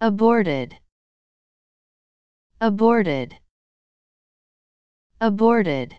aborted. Aborted. Aborted.